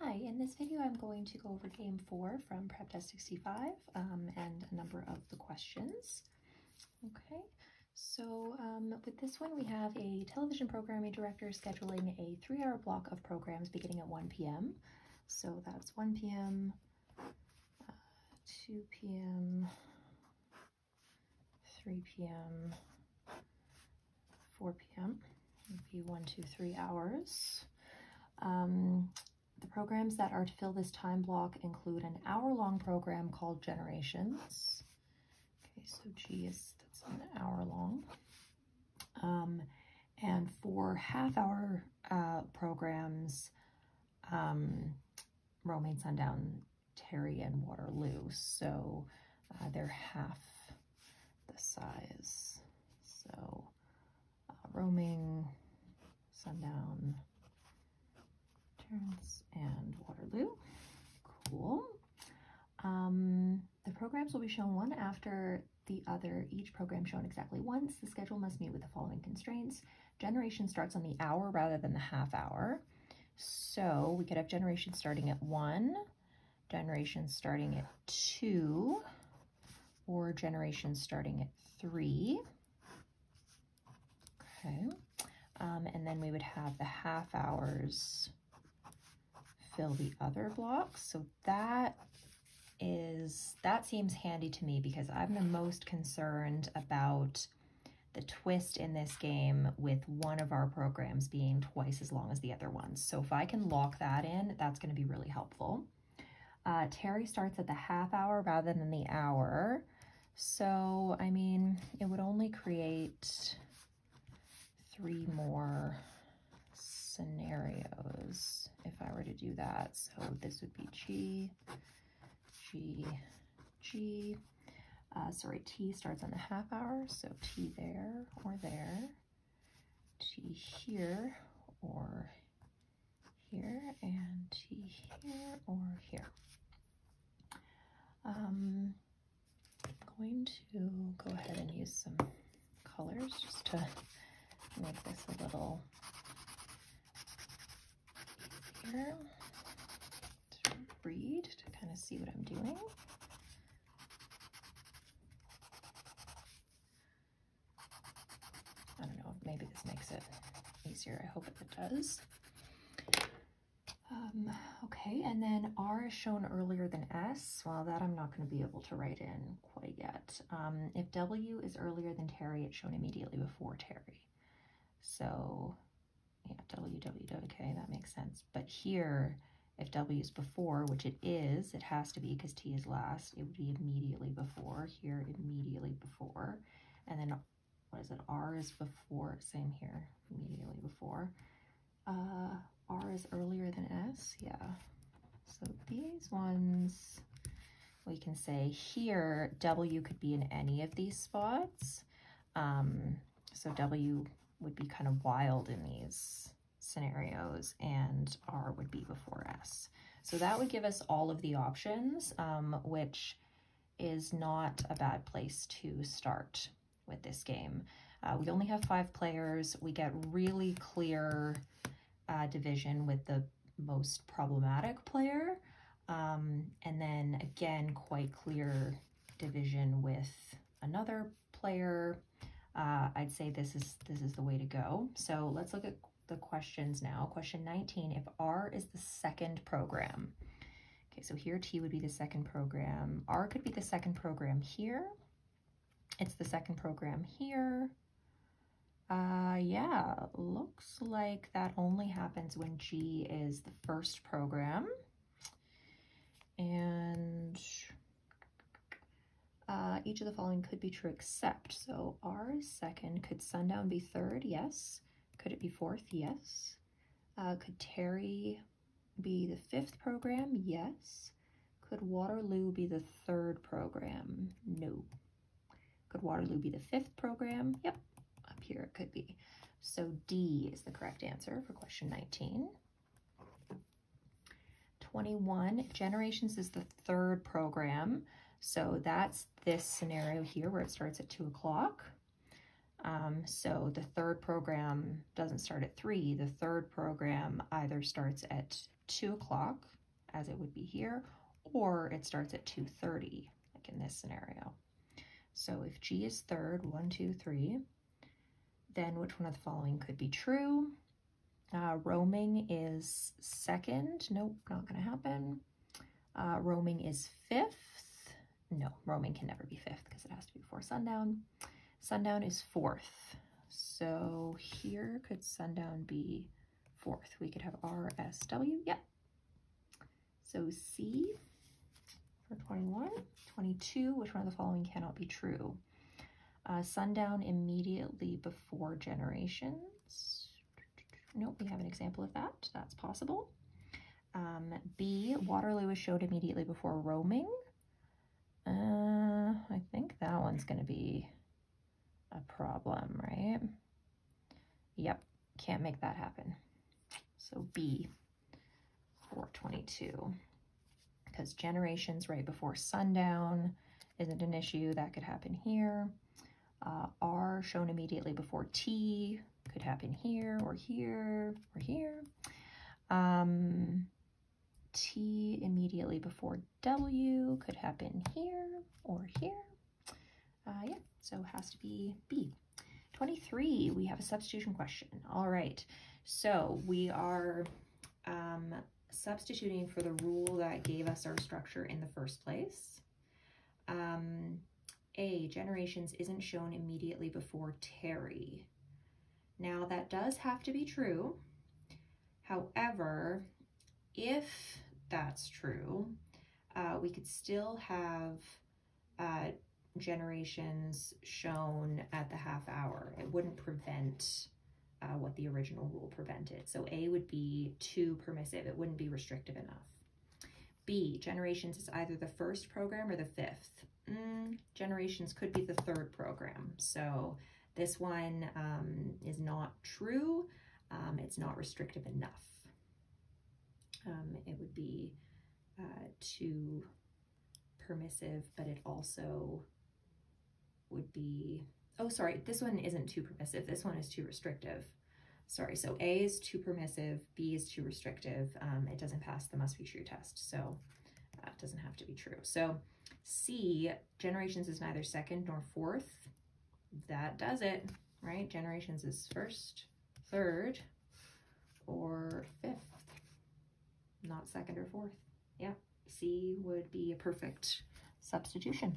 Hi, in this video I'm going to go over game four from Prep Test 65 um, and a number of the questions. Okay, so um, with this one we have a television programming director scheduling a three-hour block of programs beginning at 1 p.m. So that's 1 p.m., uh, 2 p.m., 3 p.m., 4 p.m. Would be one, two, three hours. Um, programs that are to fill this time block include an hour-long program called Generations. Okay, so G is, that's an hour long. Um, and four half-hour uh, programs, um, Roamin' Sundown, Terry, and Waterloo. So uh, they're half the size. So uh, roaming, sundown, And Waterloo. Cool. Um, the programs will be shown one after the other, each program shown exactly once. The schedule must meet with the following constraints. Generation starts on the hour rather than the half hour. So we could have generation starting at one, generation starting at two, or generation starting at three. Okay. Um, and then we would have the half hours fill the other blocks. So that is, that seems handy to me because I'm the most concerned about the twist in this game with one of our programs being twice as long as the other ones. So if I can lock that in, that's going to be really helpful. Uh, Terry starts at the half hour rather than the hour. So, I mean, it would only create three more scenarios if I were to do that. So this would be G, G, G. Uh, sorry, T starts on the half hour, so T there or there, T here or here, and T here or here. Um, I'm going to go ahead and use some colors just to make this a little easier to read, to kind of see what I'm doing. I don't know, maybe this makes it easier. I hope it does. Um, okay, and then R is shown earlier than S. Well, that I'm not going to be able to write in quite yet. Um, if W is earlier than Terry, it's shown immediately before Terry. So, yeah, W, W, W, okay, that makes sense. But here, if W is before, which it is, it has to be because T is last, it would be immediately before. Here, immediately before. And then, what is it? R is before, same here, immediately before. Uh, R is earlier than S, yeah. So these ones, we can say here, W could be in any of these spots. Um, so W would be kind of wild in these scenarios and R would be before S. So that would give us all of the options, um, which is not a bad place to start with this game. Uh, we only have five players. We get really clear uh, division with the most problematic player. Um, and then again, quite clear division with another player. Uh, I'd say this is this is the way to go. So let's look at the questions now. Question 19, if R is the second program. Okay, so here T would be the second program. R could be the second program here. It's the second program here. Uh, yeah, looks like that only happens when G is the first program. And uh, each of the following could be true except, so R is second. Could Sundown be third? Yes. Could it be fourth? Yes. Uh, could Terry be the fifth program? Yes. Could Waterloo be the third program? No. Could Waterloo be the fifth program? Yep here it could be. So D is the correct answer for question 19. 21, Generations is the third program. So that's this scenario here where it starts at 2 o'clock. Um, so the third program doesn't start at 3. The third program either starts at 2 o'clock, as it would be here, or it starts at 2.30, like in this scenario. So if G is third, one, two, three, then which one of the following could be true? Uh, roaming is second. Nope, not going to happen. Uh, roaming is fifth. No, roaming can never be fifth because it has to be before sundown. Sundown is fourth. So here could sundown be fourth? We could have R, S, W. Yep. So C for 21. 22, which one of the following cannot be true? Uh, sundown immediately before generations. Nope, we have an example of that. That's possible. Um, B, Waterloo is showed immediately before roaming. Uh, I think that one's going to be a problem, right? Yep, can't make that happen. So B, 422 because generations right before sundown isn't an issue. That could happen here. Uh, R shown immediately before T could happen here or here or here. Um, T immediately before W could happen here or here. Uh, yeah, so it has to be B. 23, we have a substitution question. All right, so we are um, substituting for the rule that gave us our structure in the first place. Um, A, generations isn't shown immediately before Terry. Now that does have to be true. However, if that's true, uh, we could still have uh, generations shown at the half hour. It wouldn't prevent uh, what the original rule prevented. So A would be too permissive. It wouldn't be restrictive enough. B, generations is either the first program or the fifth. Mm, generations could be the third program. So this one um, is not true. Um, it's not restrictive enough. Um, it would be uh, too permissive, but it also would be oh, sorry, this one isn't too permissive. This one is too restrictive. Sorry, so A is too permissive, B is too restrictive. Um, it doesn't pass the must be true test, so it doesn't have to be true. So C, generations is neither second nor fourth. That does it, right? Generations is first, third, or fifth, not second or fourth. Yeah, C would be a perfect substitution.